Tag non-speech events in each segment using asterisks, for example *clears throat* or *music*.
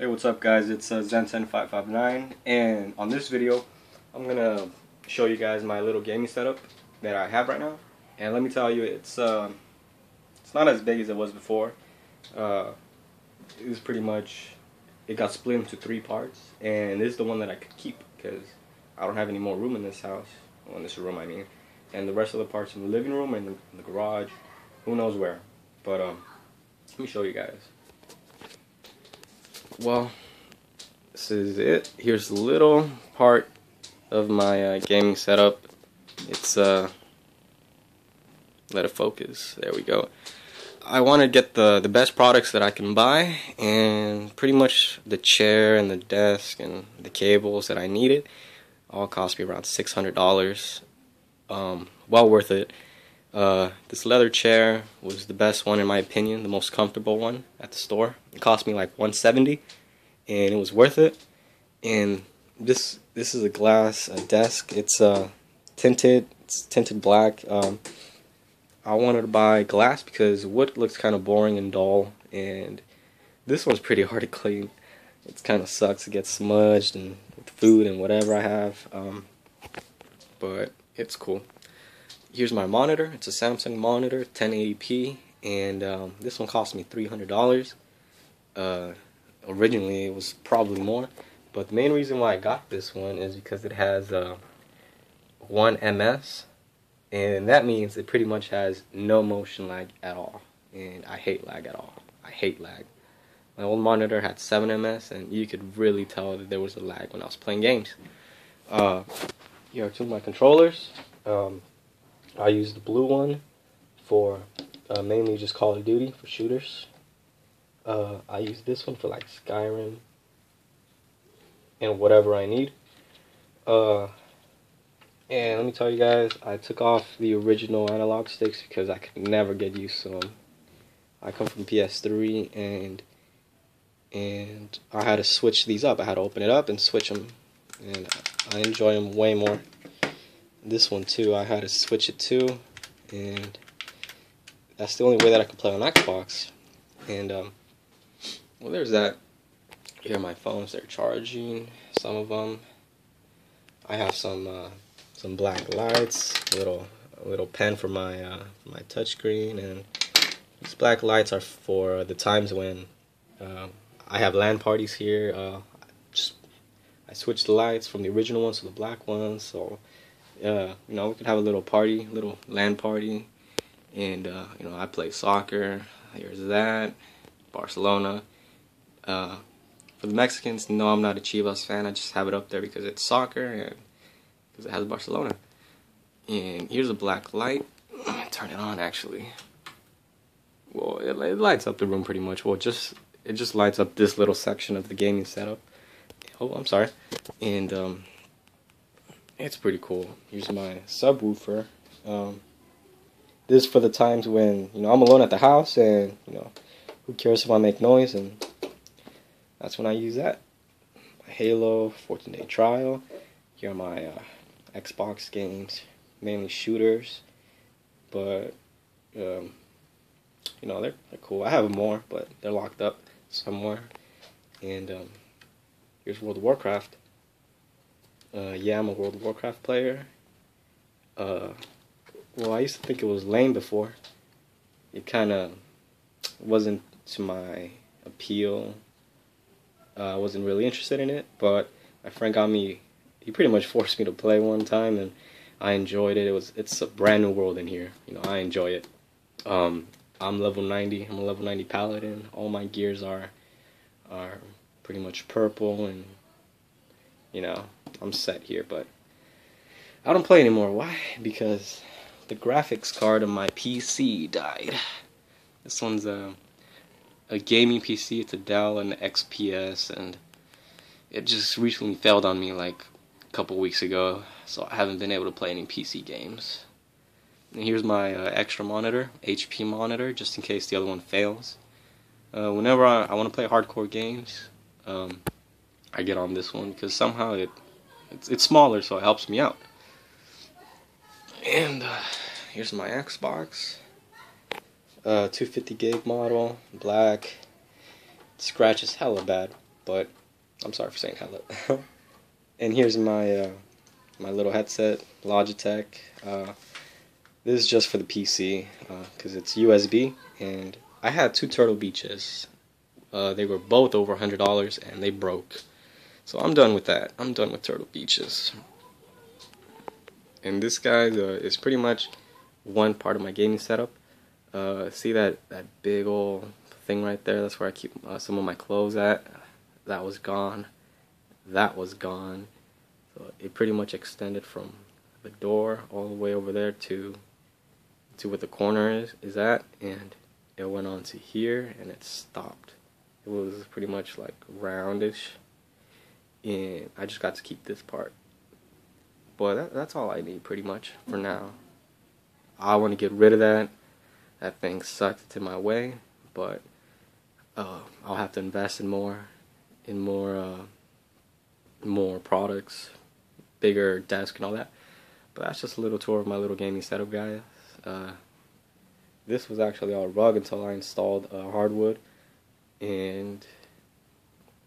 Hey, what's up guys? It's uh, zenten559 and on this video I'm gonna show you guys my little gaming setup that I have right now and let me tell you it's uh, it's not as big as it was before uh, it was pretty much it got split into three parts and this is the one that I could keep because I don't have any more room in this house well, in this room I mean and the rest of the parts in the living room and the, in the garage who knows where but um, let me show you guys well, this is it. Here's a little part of my uh, gaming setup. It's, uh, let it focus. There we go. I want to get the, the best products that I can buy, and pretty much the chair and the desk and the cables that I needed all cost me around $600. Um, well worth it. Uh, this leather chair was the best one in my opinion, the most comfortable one at the store. It cost me like 170 and it was worth it. And this this is a glass a desk. It's uh, tinted. It's tinted black. Um, I wanted to buy glass because wood looks kind of boring and dull, and this one's pretty *laughs* hard to clean. It kind of sucks. It gets smudged and with food and whatever I have. Um, but it's cool here's my monitor. It's a Samsung monitor, 1080p, and um, this one cost me $300. Uh, originally, it was probably more, but the main reason why I got this one is because it has uh, 1 ms, and that means it pretty much has no motion lag at all, and I hate lag at all. I hate lag. My old monitor had 7 ms, and you could really tell that there was a lag when I was playing games. Uh, here are two of my controllers. Um, I use the blue one for uh, mainly just Call of Duty for shooters. Uh, I use this one for like Skyrim and whatever I need. Uh, and let me tell you guys, I took off the original analog sticks because I could never get used to them. I come from PS3 and and I had to switch these up. I had to open it up and switch them, and I enjoy them way more this one too I had to switch it too, and that's the only way that I could play on Xbox and um, well there's that here my phones they're charging some of them I have some uh, some black lights a little a little pen for my uh, my touchscreen and these black lights are for the times when uh, I have LAN parties here uh, just I switched the lights from the original ones to the black ones so uh, you know, we could have a little party, little LAN party, and uh, you know, I play soccer. Here's that, Barcelona. Uh, for the Mexicans, no, I'm not a Chivas fan. I just have it up there because it's soccer and because it has Barcelona. And here's a black light. *clears throat* Turn it on, actually. Well, it, it lights up the room pretty much. Well, just it just lights up this little section of the gaming setup. Oh, I'm sorry. And um, it's pretty cool. Here's my subwoofer. Um, this is for the times when you know I'm alone at the house and you know who cares if I make noise and that's when I use that. My Halo 14 day trial. Here are my uh, Xbox games, mainly shooters, but um, you know they're, they're cool. I have more, but they're locked up somewhere. And um, here's World of Warcraft. Uh, yeah, I'm a World of Warcraft player. Uh, well, I used to think it was lame before. It kind of wasn't to my appeal. Uh, I wasn't really interested in it, but my friend got me. He pretty much *laughs* forced me to play one time, and I enjoyed it. It was it's a brand new world in here. You know, I enjoy it. Um, I'm level 90. I'm a level 90 paladin. All my gears are are pretty much purple, and you know I'm set here, but I don't play anymore. Why? Because the graphics card of my PC died. This one's a a gaming PC. It's a Dell and XPS, and it just recently failed on me like a couple weeks ago, so I haven't been able to play any PC games. And here's my uh, extra monitor, HP monitor, just in case the other one fails. Uh, whenever I, I want to play hardcore games, um, I get on this one because somehow it it's, it's smaller, so it helps me out. And uh, here's my Xbox. Uh, 250 gig model, black. Scratches hella bad, but I'm sorry for saying hello. *laughs* and here's my uh, my little headset, Logitech. Uh, this is just for the PC because uh, it's USB, and I had two Turtle Beaches. Uh, they were both over $100 and they broke. So I'm done with that. I'm done with Turtle Beaches. And this guy uh, is pretty much one part of my gaming setup. Uh, see that, that big old thing right there? That's where I keep uh, some of my clothes at. That was gone. That was gone. So it pretty much extended from the door all the way over there to to what the corner is, is at. And it went on to here and it stopped. It was pretty much like roundish. And I just got to keep this part. But that, that's all I need pretty much for now. I want to get rid of that. That thing sucked to my way, but uh, I'll have to invest in more, in more, uh, more products, bigger desk and all that. But that's just a little tour of my little gaming setup, guys. Uh, this was actually all rug until I installed uh, hardwood, and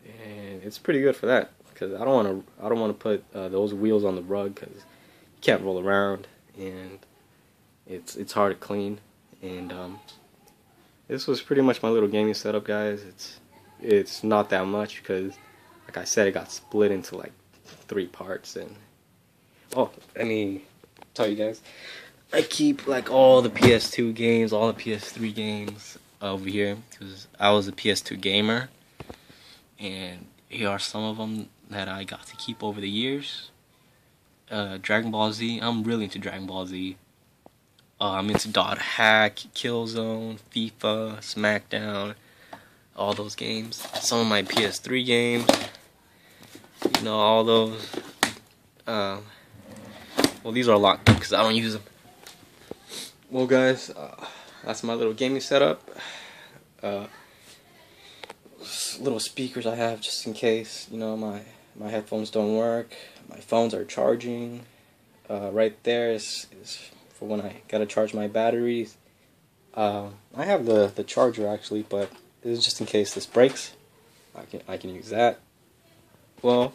and it's pretty good for that because I don't want to I don't want to put uh, those wheels on the rug because you can't roll around and it's it's hard to clean and um, this was pretty much my little gaming setup guys it's it's not that much because like I said it got split into like three parts and oh let me tell you guys I keep like all the PS2 games all the PS3 games over here because I was a PS2 gamer and here are some of them that I got to keep over the years. Uh, Dragon Ball Z. I'm really into Dragon Ball Z. Uh, I'm into Dot Hack, Killzone, FIFA, SmackDown, all those games. Some of my PS3 games. You know, all those. Uh, well, these are locked because I don't use them. Well, guys, uh, that's my little gaming setup. Uh, little speakers I have just in case, you know, my my headphones don't work, my phones are charging. Uh, right there is, is for when I gotta charge my batteries. Uh, I have the, the charger actually, but this is just in case this breaks. I can I can use that. Well,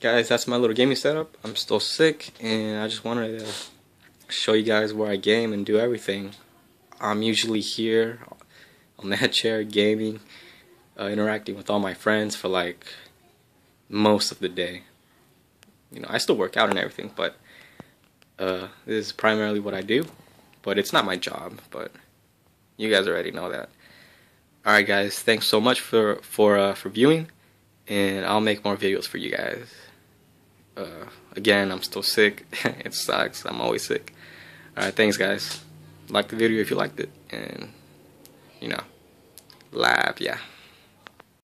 guys, that's my little gaming setup. I'm still sick, and I just wanted to show you guys where I game and do everything. I'm usually here on that *laughs* chair gaming, uh, interacting with all my friends for like most of the day. You know, I still work out and everything, but uh, this is primarily what I do. But it's not my job, but you guys already know that. Alright guys, thanks so much for, for, uh, for viewing, and I'll make more videos for you guys. Uh, again, I'm still sick. *laughs* it sucks. I'm always sick. Alright, thanks guys. Like the video if you liked it, and, you know, laugh, yeah.